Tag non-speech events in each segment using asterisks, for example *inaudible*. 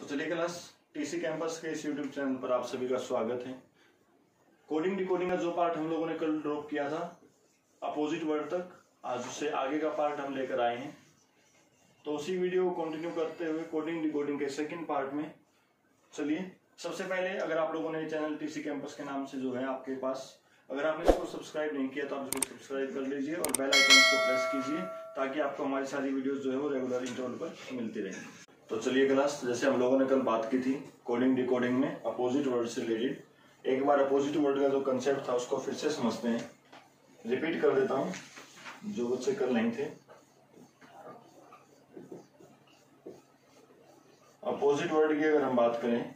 तो चलिए class TC campus के इस यूट्यूब चैनल पर आप सभी का स्वागत है। कोडिंग डिकोडिंग का जो पार्ट हम लोगों ने कल ड्रॉप किया था अपोजिट वर्ड तक, आज उससे आगे का पार्ट हम लेकर आए हैं। तो उसी वीडियो को कंटिन्यू करते हुए कोडिंग डिकोडिंग के सेकंड पार्ट में चलिए। सबसे पहले अगर आप लोगों ने चैनल टीसी कैंपस के नाम से जो है आपके पास, अगर आपने इसको सब्सक्राइब नहीं किया तो आप इसको सब्सक्राइब कर लीजिए और बेल आइकन को प्रेस कीजिए, ताकि आपको हमारी सारी वीडियोस जो है वो रेगुलर इंटरवल पर मिलती रहे। तो चलिए क्लास जैसे हम लोगों ने कल बात की थी कोडिंग डिकोडिंग में अपोजिट वर्ड से रिलेटेड एक बार अपोजिट वर्ड का जो कंसेप्ट था, उसको फिर से समझते हैं। रिपीट कर देता हूँ, जो बच्चे कल नहीं थे। अपोजिट वर्ड की अगर हम बात करें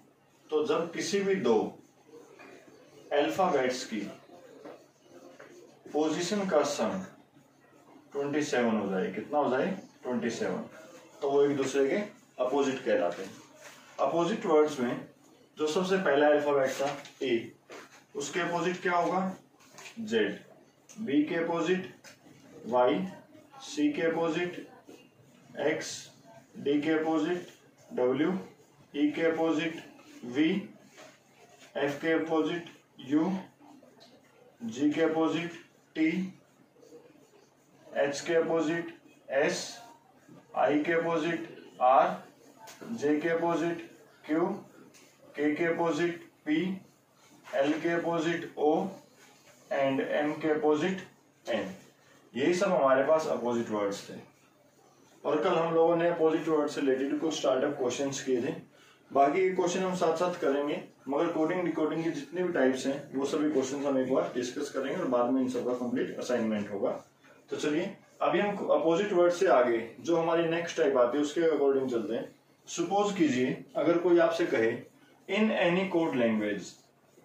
तो जब किसी भी दो अल्फाबेट्स की पोजीशन का सम 27 हो जाए, कितना हो जाए? 27 तो वो एक दूसरे के अपोजिट कहलाते हैं। अपोजिट वर्ड्स में जो सबसे पहला अल्फ़ाबेट था ए उसके अपोजिट क्या होगा? जेड बी के अपोजिट वाई सी के अपोजिट एक्स डी के अपोजिट डब्ल्यू ई के अपोजिट वी एफ़ के अपोजिट यू जी के अपोजिट टी एच के अपोजिट एस आई के अपोजिट आर जे के अपोजिट क्यू के के अपोजिट पी एल के अपोजिट ओ एंड एम के अपोजिट एन यही सब हमारे पास अपोजिट वर्ड्स थे। और कल हम लोगों ने अपोजिट वर्ड से रिलेटेड कुछ स्टार्टअप क्वेश्चंस किए थे। बाकी के क्वेश्चन हम साथ साथ करेंगे, मगर कोडिंग डिकोडिंग के जितने भी टाइप्स हैं, वो सभी क्वेश्चन हम एक बार डिस्कस करेंगे और बाद में इन सबका कंप्लीट असाइनमेंट होगा। तो चलिए, अभी हम अपोजिट वर्ड से आगे, जो हमारी नेक्स्ट टाइप आती है, उसके अकॉर्डिंग चलते हैं। सुपोज कीजिए, अगर कोई आपसे कहे इन एनी कोड लैंग्वेज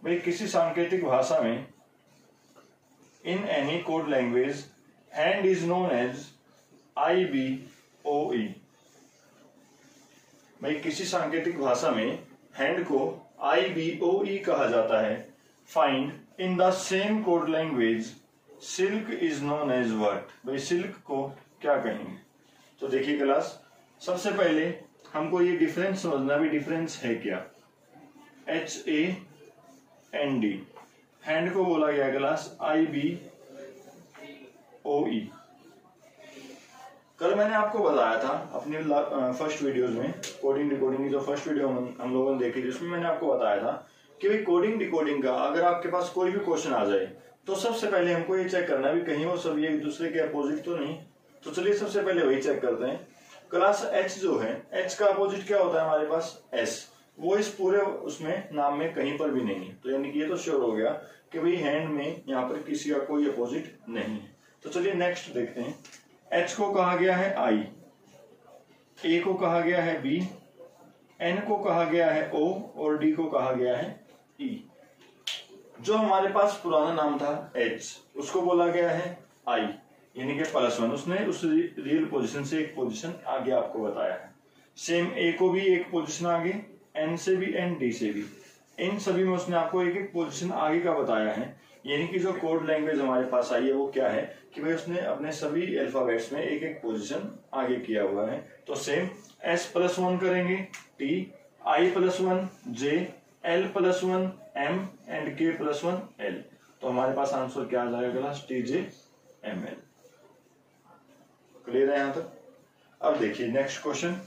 भाई, किसी सांकेतिक भाषा में in any code language hand is known as I B O E भाई, किसी सांकेतिक भाषा में हैंड को आई बी ओ ई कहा जाता है। Find in the same code language silk is known as what भाई सिल्क को क्या कहेंगे? तो देखिए क्लास सबसे पहले हमको ये डिफरेंस समझना भी डिफरेंस है क्या? H A N D hand को बोला गया क्लास आई बी ओ ई कल मैंने आपको बताया था अपने फ़र्स्ट वीडियोस में कोडिंग डिकोडिंग की जो फ़र्स्ट वीडियो हम लोगों ने देखी थी, उसमें मैंने आपको बताया था कि भाई कोडिंग डिकोडिंग का अगर आपके पास कोई भी क्वेश्चन आ जाए तो सबसे पहले हमको ये चेक करना भी कहीं वो सब एक दूसरे के अपोजिट तो नहीं? तो चलिए सबसे पहले वही चेक करते हैं। क्लास एच जो है एच का अपोजिट क्या होता है हमारे पास? एस वो इस पूरे उसमें नाम में कहीं पर भी नहीं है। तो यानी कि ये तो श्योर हो गया कि भाई हैंड में यहाँ पर किसी का कोई अपोजिट नहीं है। तो चलिए नेक्स्ट देखते हैं। एच को कहा गया है आई ए को कहा गया है बी एन को कहा गया है ओ और डी को कहा गया है ई e. जो हमारे पास पुराना नाम था एच उसको बोला गया है आई यानी कि प्लस वन उसने उस रियल पोजीशन से एक पोजीशन आगे आपको बताया है। सेम ए को भी एक पोजीशन आगे एन से भी एन डी से भी। इन सभी में उसने आपको एक एक पोजीशन आगे का बताया है। यानी कि जो कोड लैंग्वेज हमारे पास आई है, वो क्या है कि भाई उसने अपने सभी अल्फाबेट्स में एक एक पोजीशन आगे किया हुआ है। तो सेम एस प्लस वन करेंगे T I plus one J L plus one M and K plus one L तो हमारे पास आंसर क्या आ जाएगा T J M L clear है यहाँ तक? अब देखिए नेक्स्ट क्वेश्चन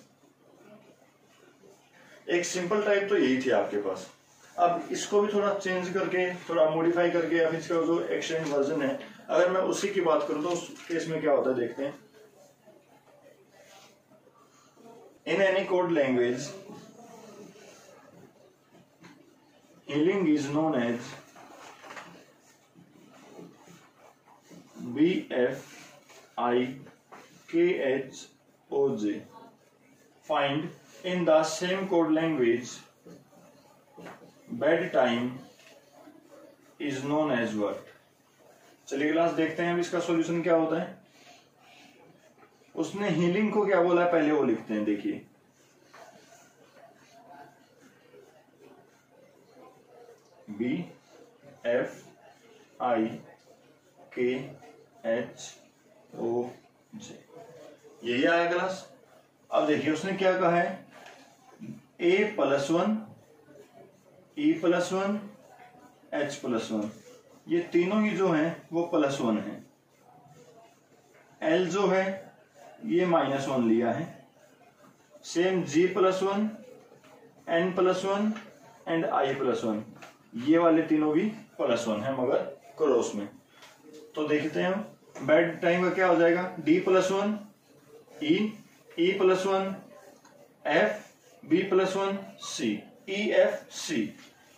एक सिंपल टाइप तो यही थी आपके पास। अब इसको भी थोड़ा चेंज करके, थोड़ा मॉडिफाई करके या फिर इसका जो एक्सटेंड वर्जन है, अगर मैं उसी की बात करूँ तो उस केस में क्या होता है देखते हैं। In any code language healing is known as BFIKHOJ. Find in the same code language, bedtime is known as what? चलिए क्लास देखते हैं अब इसका सॉल्यूशन क्या होता है उसने हीलिंग को क्या बोला है पहले वो लिखते हैं, देखिए बी एफ़ आई के एच ओ जे यही आया क्लास अब देखिए उसने क्या कहा है? A plus one E plus one H plus one ये तीनों ही जो हैं, वो प्लस वन है। एल जो है, ये माइनस वन लिया है। Same G plus one N plus one and I plus one ये वाले तीनों भी प्लस वन है, मगर क्रॉस में। तो देखते हैं हम। बेड टाइम का क्या हो जाएगा? D plus one E E plus one F B plus one C E F C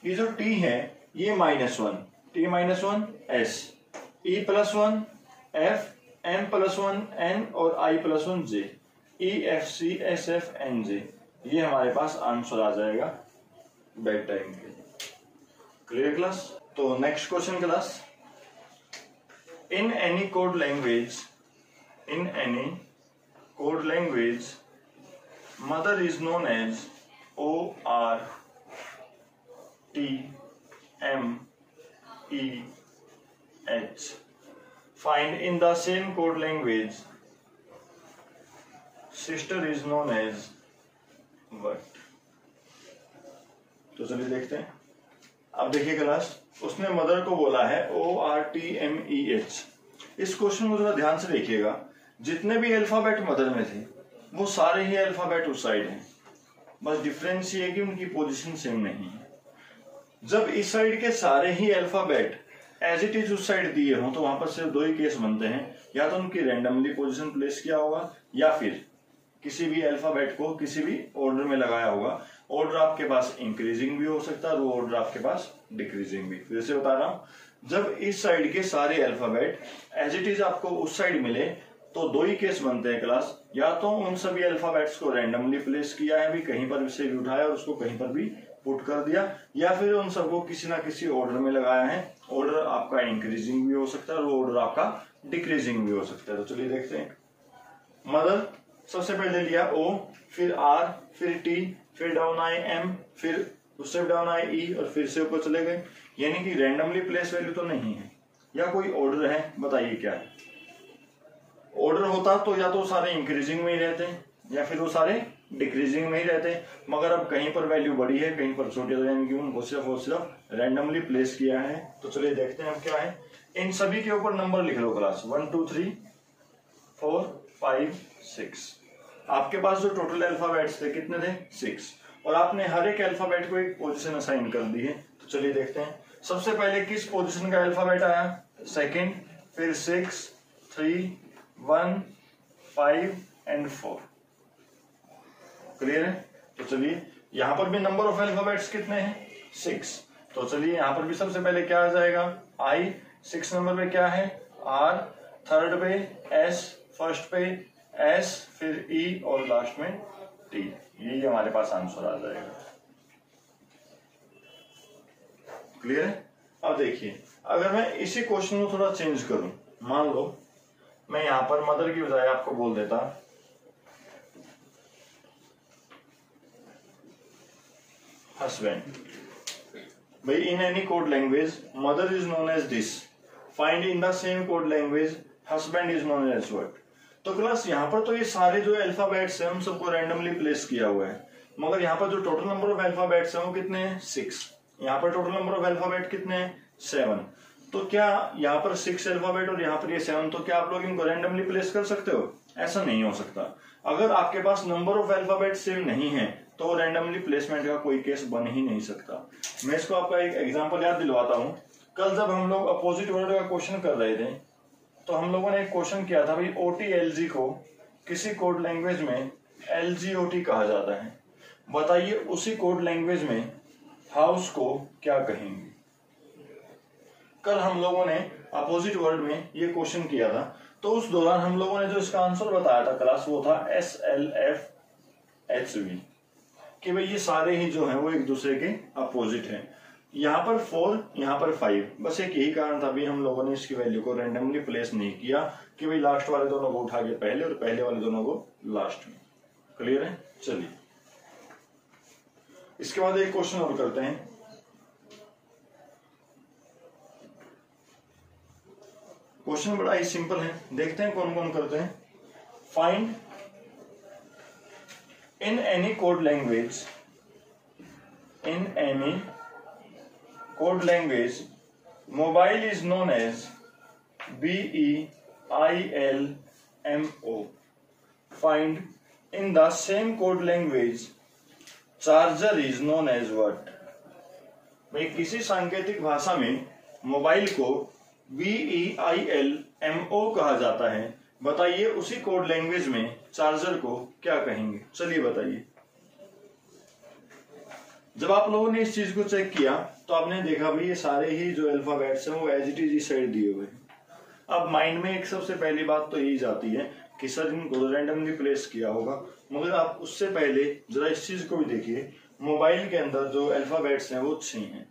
ये जो टी है, ये minus one T minus one S E plus one F M plus one N और I plus one J E F C S F N J ये हमारे पास answer आ जाएगा बेड टाइम के क्लियर क्लास तो next question class in any code language in any code language mother is known as O R T M E H find in the same code language sister is known as what तो चलिए देखते हैं। अब देखिए class उसने mother को बोला है O R T M E H इस क्वेश्चन को थोड़ा ध्यान से देखिएगा। जितने भी अल्फ़ाबेट मदर में थे, वो सारे ही अल्फ़ाबेट उस साइड हैं। बस डिफरेंस ये है कि उनकी पोजीशन सेम नहीं है। जब इस साइड के सारे ही अल्फ़ाबेट एज इट इज़ उस साइड दिए हों तो वहाँ पर सिर्फ़ दो ही केस बनते हैं। या तो उनकी रैंडमली पोजीशन प्लेस किया होगा, या फिर किसी भी अल्फ़ाबेट को किसी भी ऑर्डर में लगाया होगा। ऑर्डर आपके पास इंक्रीजिंग भी हो सकता है वो ऑर्डर आपके पास डिक्रीजिंग भी। फिर से बता रहा हूँ, जब इस साइड के सारे अल्फ़ाबेट एज इट इज़ आपको उस साइड मिले तो दो ही केस बनते हैं क्लास या तो उन सभी अल्फाबेट्स को रैंडमली प्लेस किया है, भी कहीं पर से भी उठाया और उसको कहीं पर भी पुट कर दिया, या फिर उन सबको किसी ना किसी ऑर्डर में लगाया है। ऑर्डर आपका इंक्रीजिंग भी हो सकता है और ऑर्डर आपका डिक्रीजिंग भी हो सकता है। तो चलिए देखते हैं। मदर सबसे पहले लिया ओ फिर आर फिर टी फिर डाउन आए एम फिर उससे डाउन आए ई और फिर से ऊपर चले गए। यानी कि रैंडमली प्लेस वैल्यू तो नहीं है। या कोई ऑर्डर है, बताइए क्या है। ऑर्डर होता तो या तो सारे इंक्रीजिंग में ही रहते, या फिर वो सारे डिक्रीजिंग में ही रहते। मगर अब कहीं पर वैल्यू बड़ी है, कहीं पर छोटी है यानी कि उनको सिर्फ़ और सिर्फ़ रैंडमली प्लेस किया है। तो चलिए देखते हैं अब क्या है। इन सभी के ऊपर नंबर लिख लो class one two three four five six आपके पास जो टोटल अल्फाबेट्स थे, कितने थे? सिक्स और आपने हर एक अल्फ़ाबेट को एक पोजीशन असाइन कर दी है। तो चलिए देखते हैं। सबसे पहले किस पोजीशन का अल्फ़ाबेट आया? सेकंड फिर six three one five and four. Clear है? तो चलिए यहाँ पर भी नंबर ऑफ़ अल्फाबेट्स कितने हैं? सिक्स तो चलिए यहाँ पर भी सबसे पहले क्या आ जाएगा? आई सिक्स नंबर पे क्या है? आर थर्ड पे एस फ़र्स्ट पे एस फिर ई e, और लास्ट में टी यही हमारे पास आंसर आ जाएगा। क्लियर है? अब देखिए अगर मैं इसी क्वेश्चन को थोड़ा चेंज करूँ मान लो मैं यहाँ पर मदर की बजाय आपको बोल देता। हस्बैंड भाई in any code language mother is known as this find in the same code language husband is known as word तो क्लास यहाँ पर तो ये सारे जो अल्फाबेट्स हैं, उन सबको रैंडमली प्लेस किया हुआ है। मगर यहाँ पर जो टोटल नंबर ऑफ़ अल्फाबेट्स हैं, वो कितने हैं? सिक्स यहाँ पर टोटल नंबर ऑफ़ अल्फ़ाबेट कितने हैं? सेवन तो क्या यहाँ पर सिक्स अल्फ़ाबेट और यहाँ पर ये सेवन तो क्या आप लोग इनको रैंडमली प्लेस कर सकते हो? ऐसा नहीं हो सकता। अगर आपके पास नंबर ऑफ़ अल्फ़ाबेट सेम नहीं है तो रैंडमली प्लेसमेंट का कोई केस बन ही नहीं सकता। मैं इसको आपका एक एग्ज़ाम्पल याद दिलवाता हूँ। कल जब हम लोग अपोजिट वर्ड का क्वेश्चन कर रहे थे तो हम लोगों ने एक क्वेश्चन किया था भाई ओ टी को किसी कोड लैंग्वेज में एल जी ओ टी कहा जाता है। बताइए उसी कोड लैंग्वेज में हाउस को क्या कहेंगे? कल हम लोगों ने अपोजिट वर्ड में ये क्वेश्चन किया था। तो उस दौरान हम लोगों ने जो इसका आंसर बताया था क्लास वो था S L F H V कि भाई ये सारे ही जो हैं, वो एक दूसरे के अपोजिट हैं। यहाँ पर फोर यहाँ पर फाइव बस एक यही कारण था भी हम लोगों ने इसकी वैल्यू को रेंडमली प्लेस नहीं किया कि भाई लास्ट वाले दोनों को उठा के पहले और पहले वाले दोनों को लास्ट में। क्लियर है? चलिए। इसके बाद एक क्वेश्चन और करते हैं। क्वेश्चन बड़ा ही सिंपल है। देखते हैं कौन कौन करते हैं। Find in any code language in any code language mobile is known as B E I L M O find in the same code language charger is known as what भाई, किसी सांकेतिक भाषा में मोबाइल को B E I L M O कहा जाता है। बताइए उसी कोड लैंग्वेज में चार्जर को क्या कहेंगे? चलिए बताइए। जब आप लोगों ने इस चीज़ को चेक किया तो आपने देखा भाई ये सारे ही जो अल्फाबेट्स हैं, वो एज इट इज़ साइड दिए हुए हैं। अब माइंड में एक सबसे पहली बात तो यही जाती है कि सर इनको रैंडमली प्लेस किया होगा। मगर आप उससे पहले जरा इस चीज़ को भी देखिए। मोबाइल के अंदर जो अल्फाबेट्स हैं, वो छह हैं।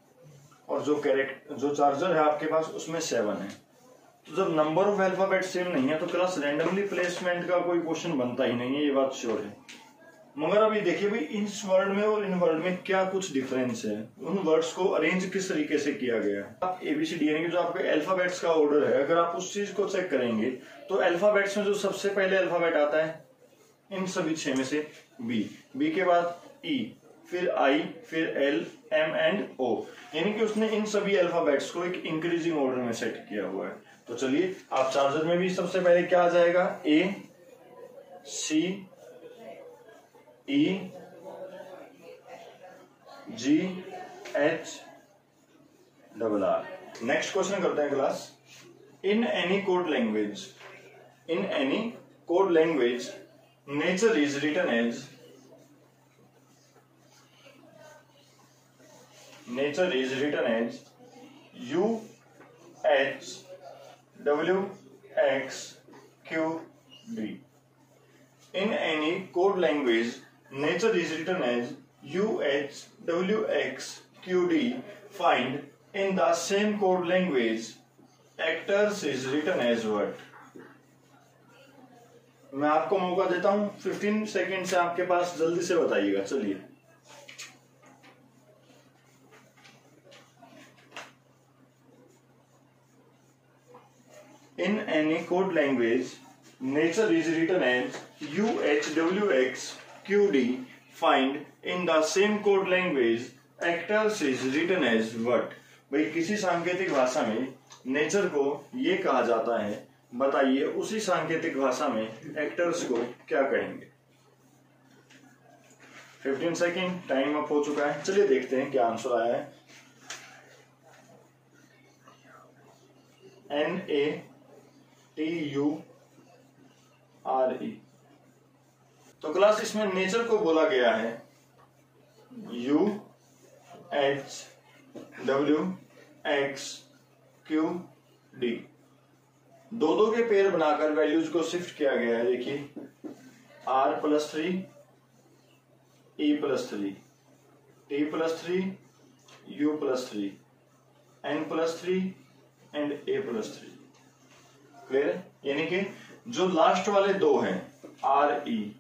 और जो कैरेक्ट जो चार्जर है आपके पास उसमें सेवन है। तो जब नंबर ऑफ़ अल्फ़ाबेट सेम नहीं है तो क्लास रैंडमली प्लेसमेंट का कोई क्वेश्चन बनता ही नहीं है ये बात श्योर है। मगर अभी देखिए भाई इस वर्ड में और इन वर्ड में क्या कुछ डिफरेंस है? उन वर्ड्स को अरेंज किस तरीके से किया गया है? आप एबीसीडी यानी कि जो आपके अल्फाबेट्स का ऑर्डर है अगर आप उस चीज़ को चेक करेंगे तो अल्फाबेट्स में जो सबसे पहले अल्फ़ाबेट आता है इन सभी छह में से बी बी के बाद ई e, फिर आई फिर एल एम एंड ओ यानी कि उसने इन सभी अल्फाबेट्स को एक इंक्रीजिंग ऑर्डर में सेट किया हुआ है। तो चलिए, आप चार्जर में भी सबसे पहले क्या आ जाएगा? A C E G H double R next question करते हैं class in any code language in any code language nature is written as nature is written as u h w x q d in any code language nature is written as u h w x q d find in the same code language actors is written as what मैं आपको मौका देता हूँ 15 second से आपके पास जल्दी से बताइएगा चलिए In any code language, nature is written as UHWXQD. Find in the same code language, actors is written as what? भाई किसी सांकेतिक भाषा में नेचर को ये कहा जाता है बताइए उसी सांकेतिक भाषा में एक्टर्स को क्या कहेंगे 15 सेकेंड टाइम अप हो चुका है चलिए देखते हैं क्या आंसर आया है N A T U R E तो क्लास इसमें नेचर को बोला गया है। U H W X Q D दो दो के पेयर बनाकर वैल्यूज़ को शिफ्ट किया गया है, देखिए। R plus three E plus three T plus three U plus three N plus three and A plus three clear है यानी कि जो लास्ट वाले दो हैं आर ई e,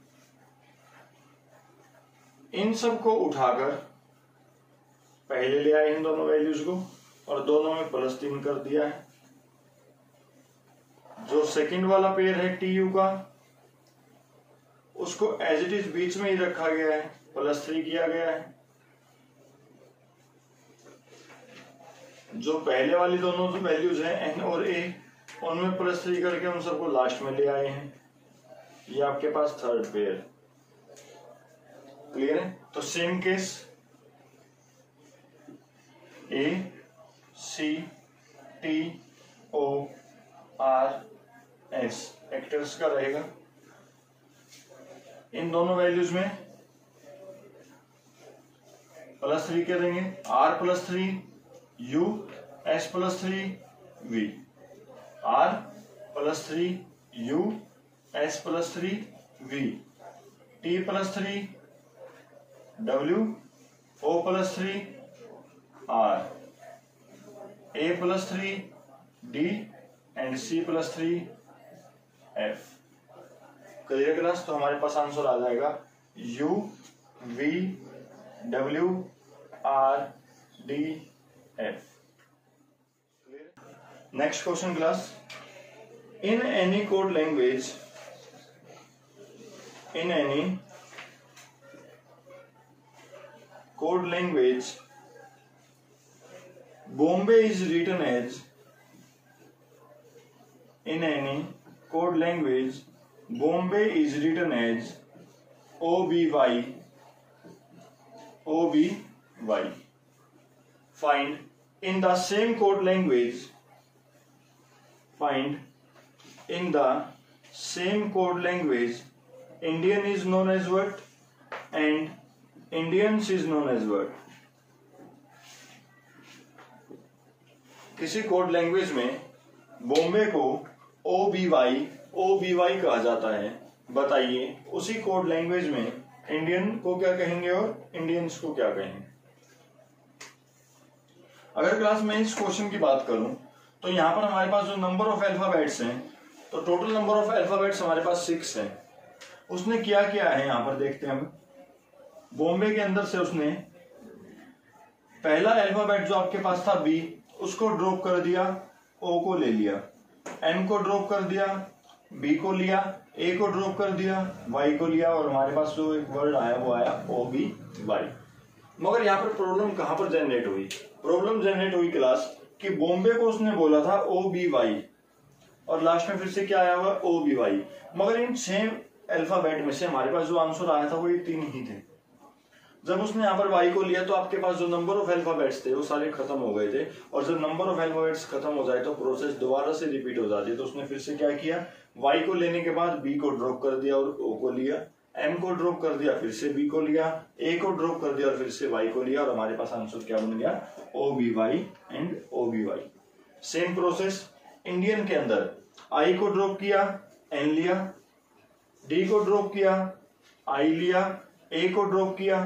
इन सबको उठाकर पहले ले आए इन दोनों वैल्यूज़ को और दोनों में प्लस तीन कर दिया है। जो सेकंड वाला पेयर है टी यू का उसको एज इट इज़ बीच में ही रखा गया है प्लस थ्री किया गया है। जो पहले वाली दोनों वैल्यूज़ हैं एन और ए उनमें प्लस थ्री करके हम सबको लास्ट में ले आए हैं। ये आपके पास थर्ड पेयर क्लियर है? तो same case A C T O R S actors का रहेगा। इन दोनों वैल्यूज़ में प्लस थ्री क्या देंगे R plus three U S plus three V R plus three U S plus three V T plus three W O plus three R A plus three D and C plus three F clear class तो हमारे पास answer आ जाएगा. U V W R D F Next question class. In any code language, in any code language bombay is written as in any code language bombay is written as oby oby find in the same code language find in the same code language, indian is known as what and Indians is known as what. किसी code language में बॉम्बे को O B Y O B Y कहा जाता है। बताइए, उसी code language में Indian को क्या कहेंगे और इंडियंस को क्या कहेंगे? अगर क्लास में इस क्वेश्चन की बात करूँ तो यहाँ पर हमारे पास जो नंबर ऑफ़ अल्फाबेट्स हैं तो टोटल नंबर ऑफ़ अल्फाबेट्स हमारे पास सिक्स है। उसने क्या किया है यहाँ पर देखते हैं हम। बॉम्बे के अंदर से उसने पहला अल्फ़ाबेट जो आपके पास था बी उसको ड्रॉप कर दिया ओ को ले लिया। एम को ड्रॉप कर दिया बी को लिया ए को ड्रॉप कर दिया वाई को लिया और हमारे पास जो एक वर्ड आया वो आया ओ बी वाई मगर यहाँ पर प्रॉब्लम कहाँ पर जनरेट हुई? प्रॉब्लम जनरेट हुई क्लास कि बॉम्बे को उसने बोला था ओ बी वाई और लास्ट में फिर से क्या आया हुआ? ओ बी वाई मगर इन सेम अल्फ़ाबेट में से हमारे पास जो आंसर आया था, वो ये तीन ही थे। जब उसने यहाँ पर वाई को लिया तो आपके पास जो नंबर ऑफ़ अल्फाबेट्स थे, वो सारे खत्म हो गए थे। और जब नंबर ऑफ़ अल्फाबेट्स खत्म हो जाए तो प्रोसेस दोबारा से रिपीट हो जाती है। तो उसने फिर से क्या किया? वाई को लेने के बाद बी को ड्रॉप कर दिया और ओ को लिया। एम को ड्रॉप कर दिया, फिर से बी को लिया ए को ड्रॉप कर दिया और फिर से वाई को लिया, और हमारे पास आंसर क्या बन गया? O B Y and O B Y same process Indian के अंदर आई को ड्रॉप किया एन लिया डी को ड्रॉप किया आई लिया ए को ड्रॉप किया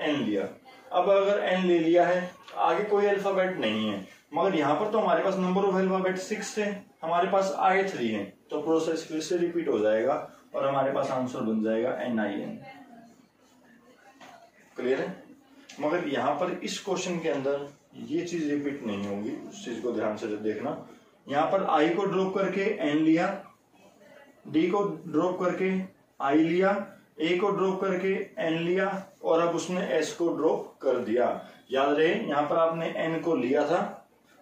एन लिया। अब अगर एन ले लिया है, आगे कोई अल्फ़ाबेट नहीं है, मगर यहाँ पर तो हमारे पास नंबर ऑफ़ अल्फ़ाबेट सिक्स है, हमारे पास आई थ्री है तो प्रोसेस फिर से रिपीट हो जाएगा। और हमारे पास आंसर बन जाएगा एन आई एन क्लियर है? मगर यहाँ पर इस क्वेश्चन के अंदर ये चीज़ रिपीट नहीं होगी, उस चीज़ को ध्यान से देखना। यहाँ पर आई को ड्रॉप करके एन लिया डी को ड्रॉप करके आई लिया ए को ड्रॉप करके एन लिया, और अब उसने एस को ड्रॉप कर दिया। याद रहे, यहाँ पर आपने एन को लिया था,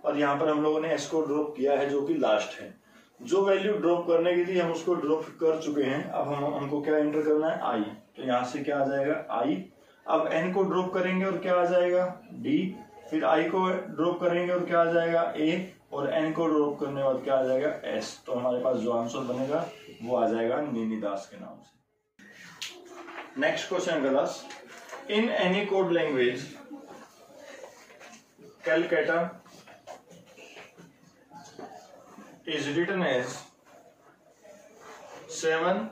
और यहाँ पर हम लोगों ने एस को ड्रॉप किया है जो कि लास्ट है। जो वैल्यू ड्रॉप करने की थी, हम उसको ड्रॉप कर चुके हैं। अब हम, हमको क्या एंटर करना है? आई तो यहाँ से क्या आ जाएगा? आई अब एन को ड्रॉप करेंगे और क्या आ जाएगा? डी फिर आई को ड्रॉप करेंगे और क्या आ जाएगा? ए और एन को ड्रॉप करने के बाद क्या आ जाएगा? एस तो हमारे पास जो आंसर बनेगा, वो आ जाएगा नीनी दास के नाम से। Next question class. In any code language Calcutta is written as 7,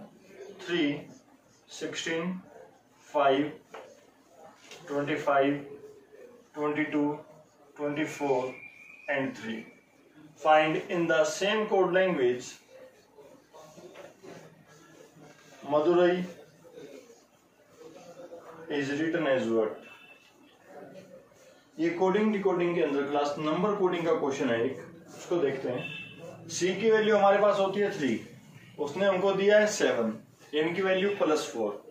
3, 16, 5, 25, 22, 24 and 3. Find in the same code language Madurai is written as word ये कोडिंग डिकोडिंग के अंदर क्लास नंबर कोडिंग का क्वेश्चन है एक उसको देखते हैं सी की वैल्यू हमारे पास होती है थ्री उसने हमको दिया है सेवन एन की वैल्यू प्लस फोर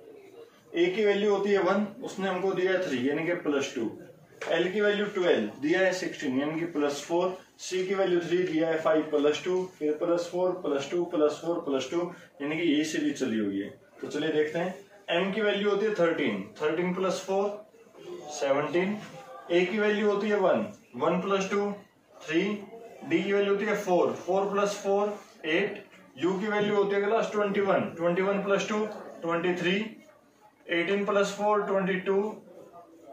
ए की वैल्यू होती है वन उसने हमको दिया है थ्री यानी कि प्लस टू एल की वैल्यू ट्वेल्व दिया है सिक्सटीन यानी कि प्लस फोर सी की वैल्यू थ्री दिया है फाइव प्लस टू फिर plus four plus two plus four plus two यानी कि ये सीरीज़ चली हुई है. तो चलिए देखते हैं. एम की वैल्यू होती है thirteen thirteen plus four seventeen A की वैल्यू होती है one one plus two three D की वैल्यू होती है four four plus four eight U की वैल्यू होती है class twenty one twenty one plus two twenty three eighteen plus four twenty two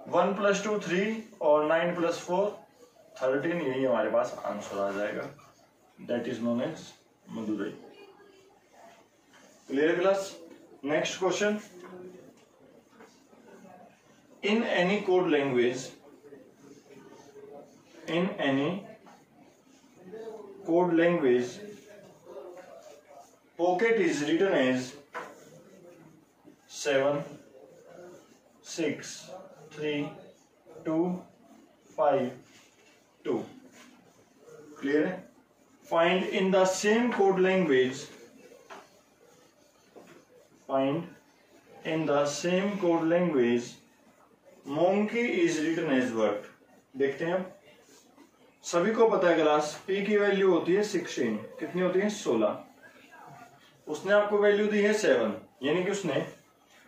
one plus two three और nine plus four thirteen यही हमारे पास आंसर आ जाएगा. That is known as Madurai clear class next question in any code language, in any code language pocket is written as 7 6 3 2 5 2 clear find in the same code language find in the same code language monkey is written as word देखते हैं सभी को पता है class P की value होती है sixteen कितनी होती है? सोलह। उसने आपको वैल्यू दी है सेवन यानी कि उसने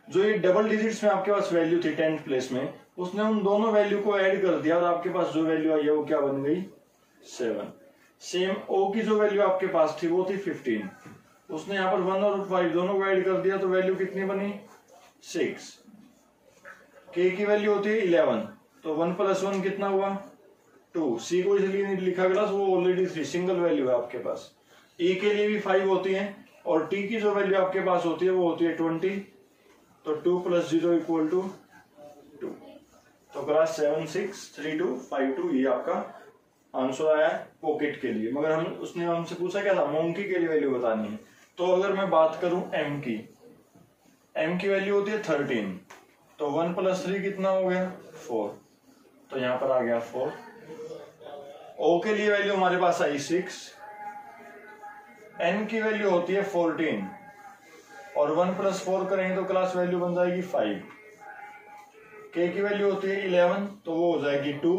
जो ये डबल डिजिट्स में आपके पास वैल्यू थी टेंथ प्लेस में, उसने उन दोनों वैल्यू को ऐड कर दिया और आपके पास जो वैल्यू आई है वो क्या बन गई? सेवन सेम ओ की जो वैल्यू आपके पास थी वो थी फिफ्टीन उसने यहाँ पर वन और फाइव दोनों को ऐड कर दिया तो वैल्यू कितनी बनी? सिक्स के की वैल्यू होती है इलेवन तो वन प्लस वन कितना हुआ? टू सी को इसलिए लिखा गया, वो ऑलरेडी थ्री सिंगल वैल्यू है आपके पास। ई e के लिए भी फाइव होती है, और टी की जो वैल्यू आपके पास होती है, वो होती है ट्वेंटी तो two plus zero equal to two तो class seven six three two five two ये आपका आंसर आया है पॉकेट के लिए। मगर हम, उसने हमसे पूछा क्या था? मोंकी के लिए वैल्यू बतानी है। तो अगर मैं बात करूँ एम की एम की वैल्यू होती है थर्टीन तो वन प्लस थ्री कितना हो गया? फोर तो यहाँ पर आ गया फोर ओ के लिए वैल्यू हमारे पास आई सिक्स एन की वैल्यू होती है फोर्टीन और वन प्लस फोर करेंगे तो क्लास वैल्यू बन जाएगी फाइव के की वैल्यू होती है इलेवन तो वो हो जाएगी टू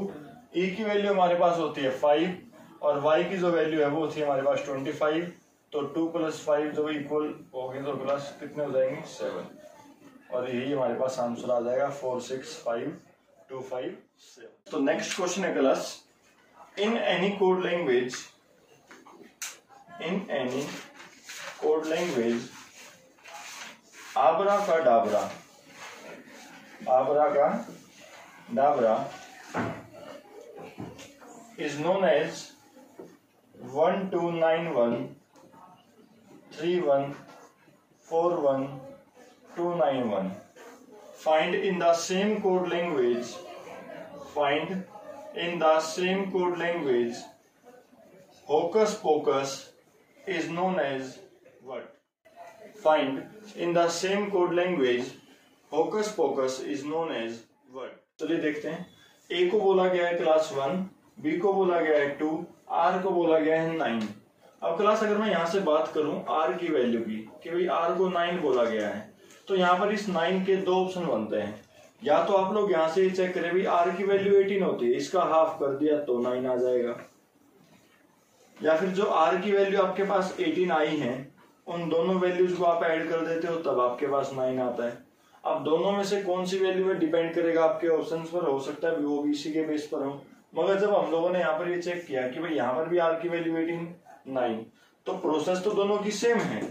ई e की वैल्यू हमारे पास होती है फाइव और वाई की जो वैल्यू है वो होती है हमारे पास ट्वेंटी फाइव तो टू प्लस फाइव जब इक्वल हो गए तो प्लस कितने हो जाएँगे? सेवन और यही हमारे पास आंसर आ जाएगा four six five two five seven तो नेक्स्ट क्वेश्चन है class in any code language in any code language आबरा का डाबरा आबरा का Dabra three one four one two nine one find in the same code language, find in the same code language, hocus pocus is known as what find, in the same code language, hocus pocus is known as what चलिए देखते हैं। ए को बोला गया है class one B को बोला गया है टू आर को बोला गया है नाइन अब क्लास अगर मैं यहाँ से बात करूँ आर की वैल्यू की, कि भाई आर को नाइन बोला गया है तो यहाँ पर इस नाइन के दो ऑप्शन बनते हैं। या तो आप लोग यहाँ से चेक करें, भाई आर की वैल्यू एटीन होती है, इसका हाफ़ कर दिया तो नाइन आ जाएगा। या फिर जो आर की वैल्यू आपके पास एटीन आई है, उन दोनों वैल्यूज़ को आप ऐड कर देते हो, तब आपके पास नाइन आता है। अब दोनों में से कौन सी वैल्यू है डिपेंड करेगा आपके ऑप्शन पर? हो सकता है वो भी इसी के बेस पर हो। मगर जब हम लोगों ने यहाँ पर ये चेक किया कि भाई, यहाँ पर भी आर की वैल्यू एटीन नाइन तो प्रोसेस तो दोनों की सेम है।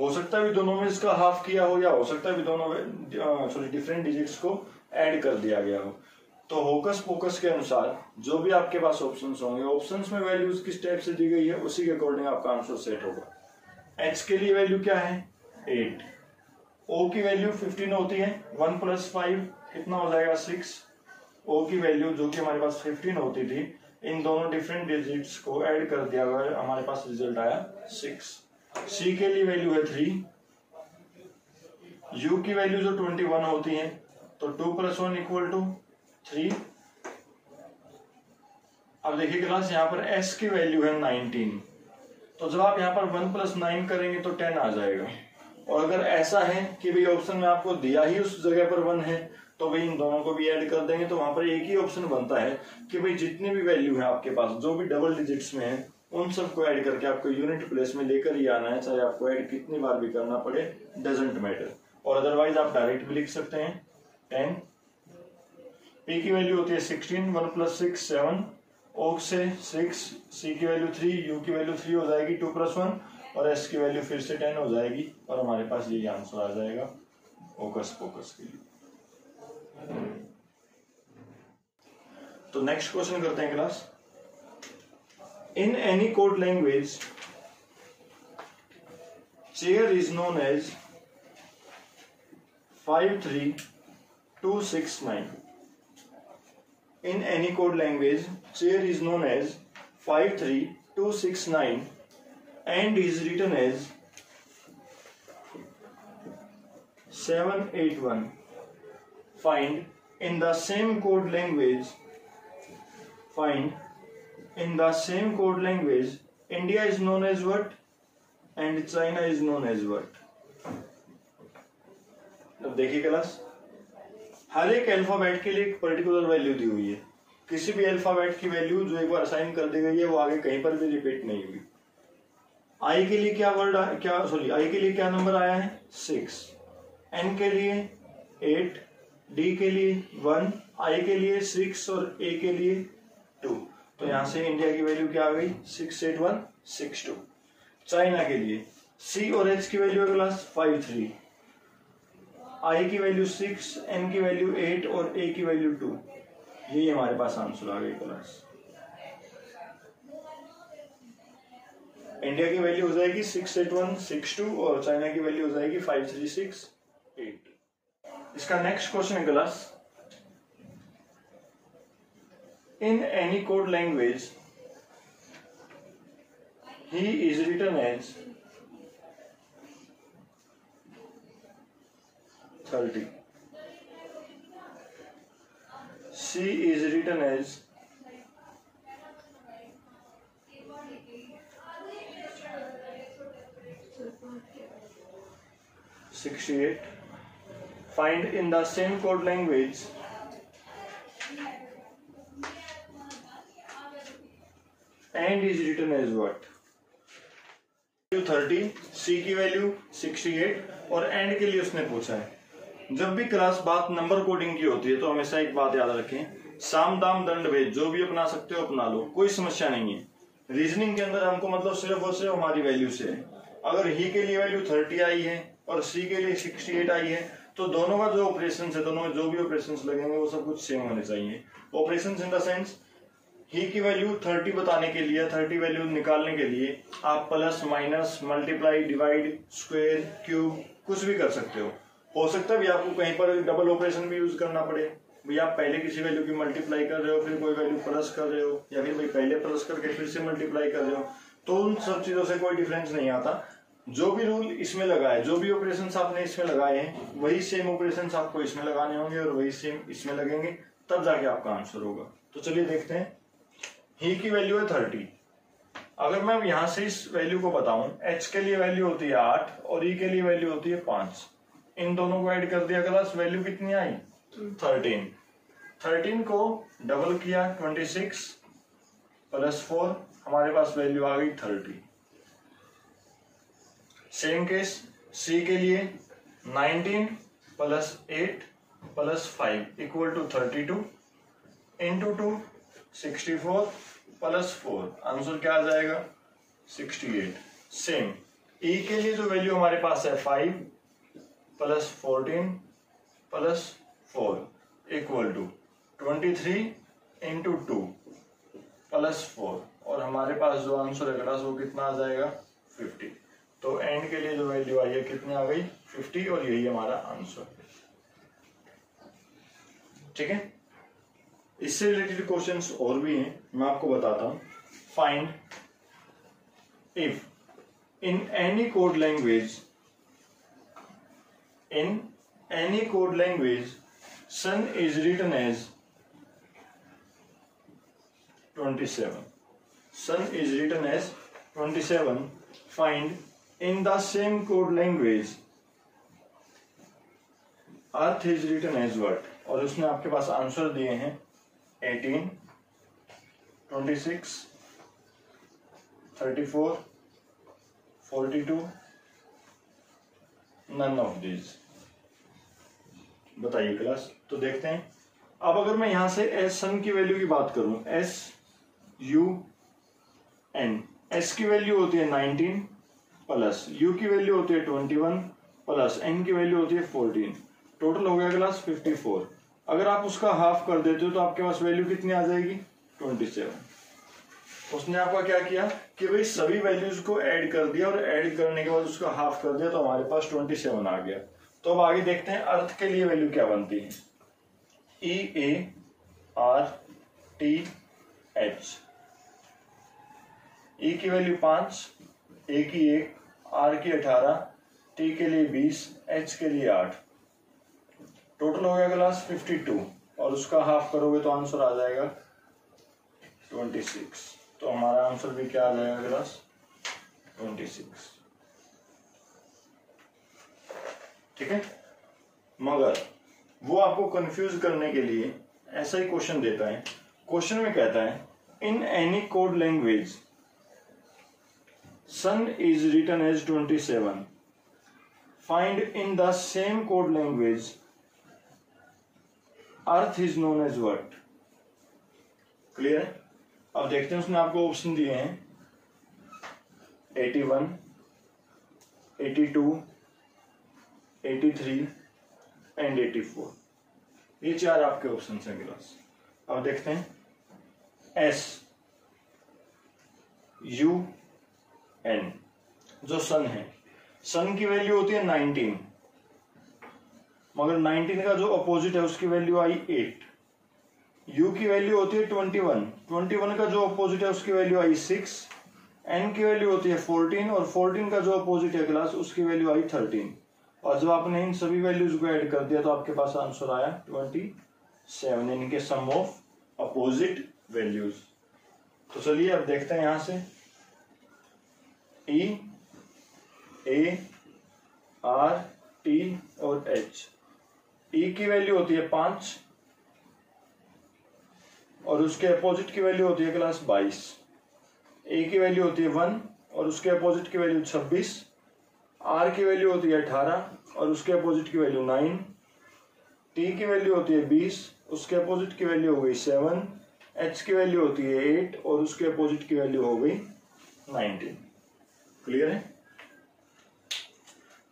हो सकता है भी दोनों में इसका हाफ़ किया हो या हो सकता है भी दोनों में सॉरी डिफरेंट डिजिट्स को ऐड कर दिया गया हो। तो होकस फोकस के अनुसार, जो भी आपके पास ऑप्शंस होंगे ऑप्शंस में वैल्यूज़ किस टाइप से दी गई है, उसी के अकॉर्डिंग आपका आंसर सेट होगा। एच के लिए वैल्यू क्या है? एट ओ की वैल्यू फिफ्टीन होती है वन प्लस फाइव कितना हो जाएगा सिक्स ओ की वैल्यू जो कि हमारे पास फिफ्टीन होती थी, इन दोनों डिफरेंट डिजिट्स को ऐड कर दिया गया, हमारे पास रिज़ल्ट आया सिक्स सी के लिए वैल्यू है थ्री यू की वैल्यू जो ट्वेंटी वन होती है तो two plus one equal to three अब देखिए क्लास यहाँ पर एस की वैल्यू है नाइनटीन तो जब आप यहाँ पर वन प्लस नाइन करेंगे तो टेन आ जाएगा। और अगर ऐसा है कि भाई ऑप्शन में आपको दिया ही उस जगह पर वन है तो भाई इन दोनों को भी ऐड कर देंगे तो वहाँ पर एक ही ऑप्शन बनता है कि भाई जितनी भी वैल्यू है आपके पास, जो भी डबल डिजिट्स में है उन सबको ऐड करके आपको यूनिट प्लेस में लेकर ही आना है, चाहे आपको ऐड कितनी बार भी करना पड़े डजेंट मैटर और अदरवाइज़ आप डायरेक्ट भी लिख सकते हैं टेन पी की वैल्यू होती है sixteen one plus six seven O से सिक्स सी की वैल्यू थ्री यू की वैल्यू थ्री हो जाएगी टू प्लस वन और एस की वैल्यू फिर से टेन हो जाएगी और हमारे पास यही आंसर आ जाएगा ओकस फोकस के लिए. तो नेक्स्ट क्वेश्चन करते हैं class In any code language, chair is known as 53269. In any code language, chair is known as 53269 and is written as 781. Find in the same code language, find in the same code language, India is known as what? And China is known as what? अब देखिए class हर एक alphabet के लिए एक particular value दी हुई है। किसी भी अल्फ़ाबेट की वैल्यू जो एक बार असाइन कर दी गई है वो आगे कहीं पर भी रिपीट नहीं हुई। आई के लिए क्या वर्ड क्या सॉरी आई के लिए क्या नंबर आया है? सिक्स एन के लिए एट डी के लिए वन आई के लिए सिक्स और ए के लिए टू तो यहाँ से इंडिया की वैल्यू क्या आ गई? Six eight one six two China के लिए सी और एच की वैल्यू है क्लास फाइव थ्री आई की वैल्यू सिक्स एन की वैल्यू एट और ए की वैल्यू टू यही हमारे पास आंसर आ गई क्लास इंडिया की वैल्यू हो जाएगी six eight one six two और चाइना की वैल्यू हो जाएगी फाइव थ्री सिक्स एट इसका नेक्स्ट क्वेश्चन है class In any code language, he is written as 30. She is written as 68. Find in the same code language and is written as what? Thirty C की value sixty eight और and के लिए उसने पूछा है। जब भी क्लास बात नंबर कोडिंग की होती है तो हमेशा एक बात याद रखें, साम दाम दंड भेद, जो भी अपना सकते हो अपना लो, कोई समस्या नहीं है। रीजनिंग के अंदर हमको मतलब सिर्फ़ और सिर्फ़ हमारी वैल्यू से है। अगर ही के लिए वैल्यू थर्टी आई है, और सी के लिए सिक्सटी एट आई है तो दोनों का जो ऑपरेशन है, दोनों जो भी ऑपरेशन लगेंगे, वो सब कुछ सेम होने चाहिए। ऑपरेशन इन द सेंस ही की वैल्यू थर्टी बताने के लिए थर्टी वैल्यू निकालने के लिए आप plus minus multiply divide square cube कुछ भी कर सकते हो। हो सकता है भी आपको कहीं पर डबल ऑपरेशन भी यूज़ करना पड़े। भाई आप पहले किसी वैल्यू की मल्टीप्लाई कर रहे हो, फिर कोई वैल्यू प्लस कर रहे हो, या फिर भाई पहले प्लस करके फिर से मल्टीप्लाई कर रहे हो तो उन सब चीज़ों से कोई डिफरेंस नहीं आता। जो भी रूल इसमें लगा है जो भी ऑपरेशन आपने इसमें लगाए हैं, वही सेम ऑपरेशन आपको इसमें लगाने होंगे और वही सेम इसमें लगेंगे, तब जाके आपका आंसर होगा। तो चलिए देखते हैं। ही की वैल्यू है थर्टी अगर मैं यहाँ से इस वैल्यू को बताऊँ एच के लिए वैल्यू होती है आठ और ई e के लिए वैल्यू होती है पाँच. इन दोनों को ऐड कर दिया क्लास वैल्यू कितनी आई? थर्टीन थर्टीन को डबल किया ट्वेंटी सिक्स प्लस फोर हमारे पास वैल्यू आ गई थर्टी सेम केस सी के लिए nineteen plus eight plus five equal to thirty two into two sixty four plus four, answer क्या आ जाएगा? Sixty eight. सेम ई के लिए जो वैल्यू हमारे पास है five plus fourteen plus four equal to twenty three into two plus four और हमारे पास जो आंसर है वो कितना आ जाएगा? फिफ्टी तो एंड के लिए जो वैल्यू आई है, कितनी आ गई? फिफ्टी और यही हमारा आंसर ठीक है? इससे रिलेटेड क्वेश्चंस और भी हैं, मैं आपको बताता हूँ। Find if in any code language in any code language sun is written as 27 sun is written as 27 find in the same code language, earth is written as what? और उसने आपके पास आंसर दिए हैं। Eighteen twenty six thirty four forty two none of these बताइए class तो देखते हैं। अब अगर मैं यहाँ से एस सन की वैल्यू की बात करूँ एस यू एन एस की वैल्यू होती है नाइनटीन प्लस यू की वैल्यू होती है ट्वेंटी वन प्लस एन की वैल्यू होती है फोर्टीन टोटल हो गया क्लास फिफ्टी फोर अगर आप उसका हाफ़ कर देते हो तो आपके पास वैल्यू कितनी आ जाएगी? ट्वेंटी सेवन उसने आपका क्या किया कि भाई सभी वैल्यूज़ को ऐड कर दिया और ऐड करने के बाद उसका हाफ़ कर दिया तो हमारे पास ट्वेंटी सेवन आ गया। तो अब आगे देखते हैं अर्थ के लिए वैल्यू क्या बनती है। E A R T H E की वैल्यू पाँच ए की एक आर की अठारह टी के लिए बीस एच के लिए आठ। टोटल हो गया क्लास फिफ्टी टू और उसका हाफ़ करोगे तो आंसर आ जाएगा ट्वेंटी सिक्स तो हमारा आंसर भी क्या आ जाएगा क्लास ट्वेंटी सिक्स ठीक है? मगर वो आपको कंफ्यूज करने के लिए ऐसा ही क्वेश्चन देता है। क्वेश्चन में कहता है in any code language sun is written as twenty seven find in the same code language earth is known as word clear अब देखते हैं उसने आपको ऑप्शन दिए हैं। Eighty one eighty two eighty three and eighty four ये चार आपके ऑप्शन हैं क्लास अब देखते हैं। एस यू एन जो सन है। सन की वैल्यू होती है नाइनटीन मगर नाइनटीन का जो अपोजिट है, उसकी वैल्यू आई एट यू की वैल्यू होती है ट्वेंटी वन ट्वेंटी वन का जो अपोजिट है, उसकी वैल्यू आई सिक्स एन की वैल्यू होती है फोर्टीन और फोर्टीन का जो अपोजिट है क्लास उसकी वैल्यू आई थर्टीन और जब आपने इन सभी वैल्यूज़ को ऐड कर दिया तो आपके पास आंसर आया ट्वेंटी सेवन इनके सम ऑफ़ अपोजिट वैल्यूज़ तो चलिए अब देखते हैं यहाँ से. ई ए आर टी और एच ई की वैल्यू होती है पाँच और उसके अपोजिट की वैल्यू होती है क्लास बाईस ए की वैल्यू होती है वन और उसके अपोजिट की वैल्यू छब्बीस आर की वैल्यू होती है अठारह और उसके अपोजिट की वैल्यू नाइन टी की वैल्यू होती है बीस उसके अपोजिट की वैल्यू हो गई सेवन एच की वैल्यू होती है एट और उसके अपोजिट की वैल्यू हो गई नाइनटीन क्लियर है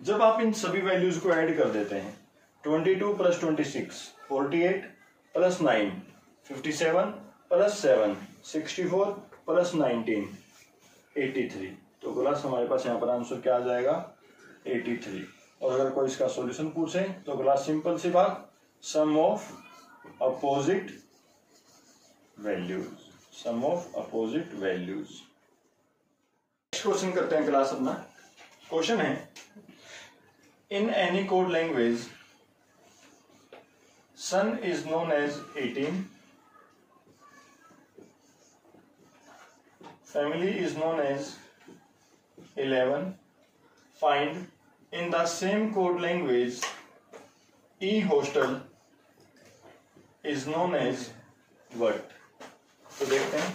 जब आप इन सभी वैल्यूज़ को ऐड कर देते हैं twenty two plus twenty six forty eight plus nine fifty seven plus seven sixty four plus nineteen eighty three तो क्लास हमारे पास यहाँ पर आंसर क्या आ जाएगा? एटी थ्री और अगर कोई इसका सॉल्यूशन पूछे तो क्लास सिंपल सी बात sum of opposite values sum of opposite values next question करते हैं क्लास अपना। क्वेश्चन है in any code language sun is known as 18 family is known as 11 find in the same code language E hostel is known as what तो देखते हैं।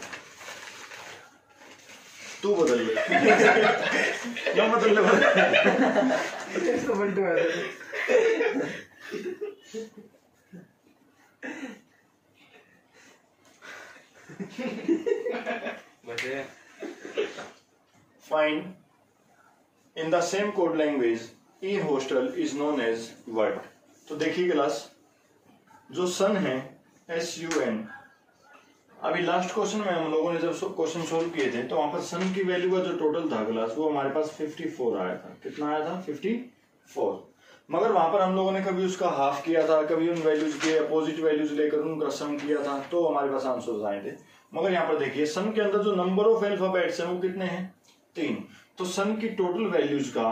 तू बदल ले। *laughs* क्या बदल बदल *laughs* *laughs* *laughs* बचे find in the same code language e hostel is known as what तो देखिए क्लास जो सन है एस यू एन अभी लास्ट क्वेश्चन में हम लोगों ने जब क्वेश्चन सोल्व किए थे तो वहाँ पर सन की वैल्यू का जो टोटल था क्लास वो हमारे पास 54 आया था। कितना आया था? 54 मगर वहाँ पर हम लोगों ने कभी उसका हाफ़ किया था, कभी उन वैल्यूज़ के अपोजिट वैल्यूज़ लेकर उनका सम किया था तो हमारे पास आंसर आए थे। मगर यहाँ पर देखिए सन के अंदर जो नंबर ऑफ़ अल्फाबेट्स है वो कितने हैं? तीन। तो सन की टोटल वैल्यूज़ का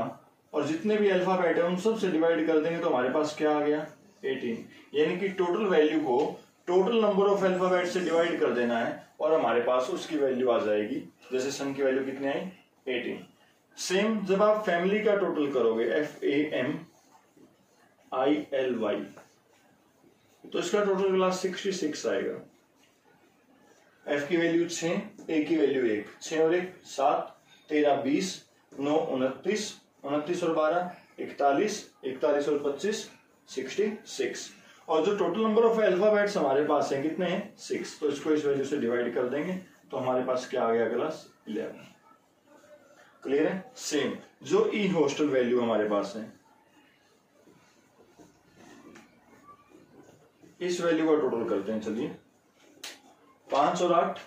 और जितने भी अल्फ़ाबेट है, उन सबसे डिवाइड कर देंगे तो हमारे पास क्या आ गया? 18 यानी कि टोटल वैल्यू को टोटल नंबर ऑफ़ अल्फ़ाबेट से डिवाइड कर देना है और हमारे पास उसकी वैल्यू आ जाएगी। जैसे सन की वैल्यू कितनी आई? 18 सेम जब आप फैमिली का टोटल करोगे F A M I L Y तो इसका टोटल क्लास 66 आएगा। एफ़ की वैल्यू छह ए की वैल्यू एक। छह और एक, सात, तेरह, बीस, नौ, उनतीस उनतीस और बारह, इकतालीस इकतालीस और पच्चीस सिक्सटी सिक्स और जो टोटल नंबर ऑफ़ अल्फाबेट्स हमारे पास है, कितने हैं? सिक्स तो इसको इस वैल्यू से डिवाइड कर देंगे तो हमारे पास क्या आ गया क्लास इलेवन क्लियर है? सेम जो ई हॉस्टल वैल्यू हमारे पास है इस वैल्यू का टोटल करते हैं, चलिए। पाँच और आठ,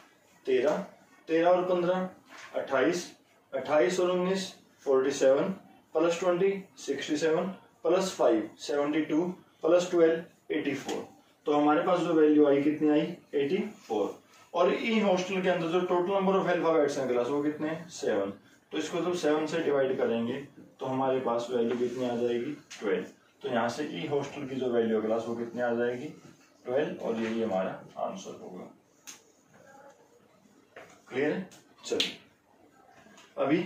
तेरह। तेरह और पंद्रह, अट्ठाईस। अट्ठाईस और उन्नीस forty seven plus twenty sixty seven plus five seventy two plus twelve eighty four तो हमारे पास जो वैल्यू आई, कितनी आई? एटी फोर और ई हॉस्टल के अंदर जो टोटल नंबर ऑफ़ अल्फाबेट्स हैं क्लास वो कितने सेवन तो इसको जब सेवन से डिवाइड करेंगे तो हमारे पास वैल्यू कितनी आ जाएगी? ट्वेल्व तो यहाँ से ई हॉस्टल की जो वैल्यू है क्लास वो कितनी आ जाएगी? ट्वेल्व और यही हमारा आंसर होगा। क्लियर चलिए। अभी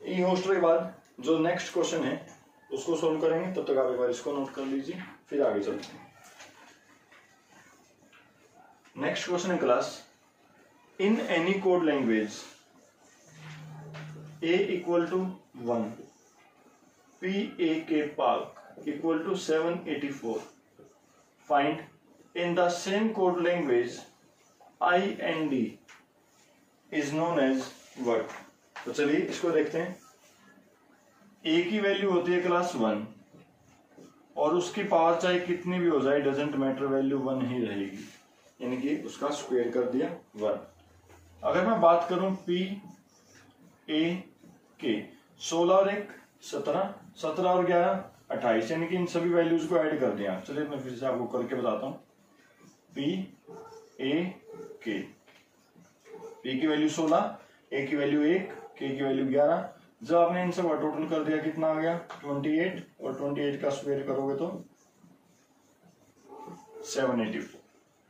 ई हॉस्टल के बाद जो नेक्स्ट क्वेश्चन है, उसको सोल्व करेंगे, तब तक आप एक बार इसको नोट कर लीजिए, फिर आगे चलते हैं। नेक्स्ट क्वेश्चन है class in any code language A equal to one P A K park equal to seven eighty four find in the same code language I N D is known as what तो चलिए इसको देखते हैं। ए की value होती है class one और उसकी पावर चाहे कितनी भी हो जाए डजेंट मैटर वैल्यू वन ही रहेगी। यानी कि उसका स्क्वायर कर दिया वन अगर मैं बात करूँ पी ए के सोलह और एक सत्रह सत्रह और ग्यारह, अट्ठाईस, यानी कि इन सभी वैल्यूज़ को ऐड कर दिया चलिए मैं फिर से आपको करके बताता हूँ। पी ए के पी की वैल्यू सोलह ए की वैल्यू एक के की वैल्यू ग्यारह। जब आपने इन सब टोटल कर दिया, कितना आ गया? ट्वेंटी एट और ट्वेंटी एट का स्क्वायर करोगे तो सेवन एटी फोर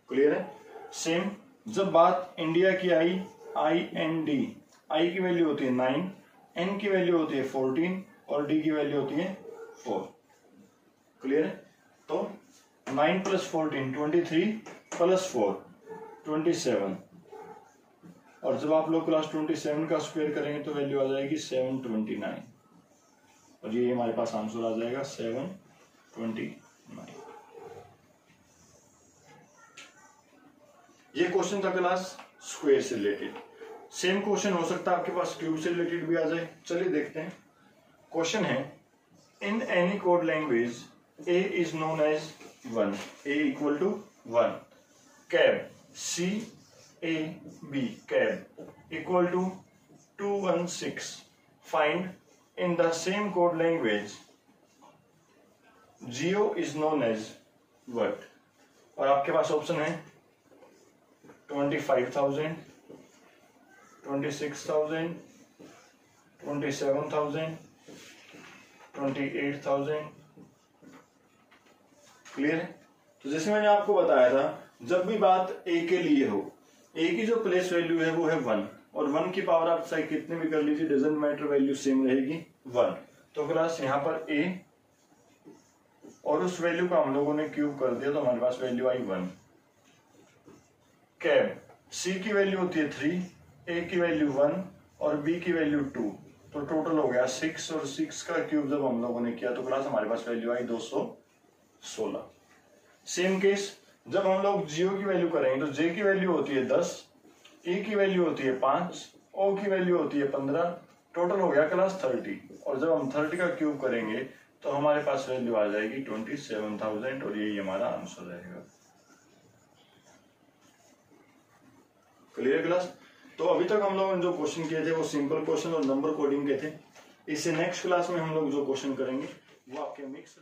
क्लियर है? सेम जब बात इंडिया की आई आई एन डी आई की वैल्यू होती है नाइन एन की वैल्यू होती है फोर्टीन और डी की वैल्यू होती है फोर क्लियर है? तो nine plus fourteen twenty three plus four twenty seven और जब आप लोग क्लास ट्वेंटी सेवन का स्क्वायर करेंगे तो वैल्यू आ जाएगी सेवन ट्वेंटी नाइन और ये हमारे पास आंसर आ जाएगा सेवन ट्वेंटी नाइन ये क्वेश्चन था क्लास स्क्वायर से रिलेटेड सेम क्वेश्चन हो सकता है आपके पास क्यूब से रिलेटेड भी आ जाए. चलिए देखते हैं. क्वेश्चन है in any code language A is known as one A equal to one cab C A B cab equal to two one six find in the same code language geo is known as what और आपके पास option है twenty five thousand twenty six thousand twenty seven thousand twenty eight thousand clear है? तो जैसे मैंने आपको बताया था, जब भी बात ए के लिए हो ए की जो प्लेस वैल्यू है वो है वन और वन की पावर आप चाहे कितने भी कर लीजिए डजेंट मैटर वैल्यू सेम रहेगी वन तो क्लास यहाँ पर ए और उस वैल्यू को हम लोगों ने क्यूब कर दिया तो हमारे पास वैल्यू आई वन कैब सी की वैल्यू होती है थ्री ए की वैल्यू वन और बी की वैल्यू टू तो टोटल हो गया सिक्स और सिक्स का क्यूब जब हम लोगों ने किया तो क्लास हमारे पास वैल्यू आई दो सौ सोलह। सेम केस जब हम लोग जियो की वैल्यू करेंगे तो जे की वैल्यू होती है दस ए की वैल्यू होती है पाँच ओ की वैल्यू होती है पंद्रह टोटल हो गया क्लास थर्टी और जब हम थर्टी का क्यूब करेंगे तो हमारे पास वैल्यू आ जाएगी ट्वेंटी सेवन थाउज़ेंड और यही हमारा आंसर रहेगा। क्लियर क्लास तो अभी तक हम लोगों ने जो क्वेश्चन किए थे, वो सिंपल क्वेश्चन और नंबर कोडिंग के थे। इससे नेक्स्ट क्लास में हम लोग जो क्वेश्चन करेंगे, वो आपके मिक्स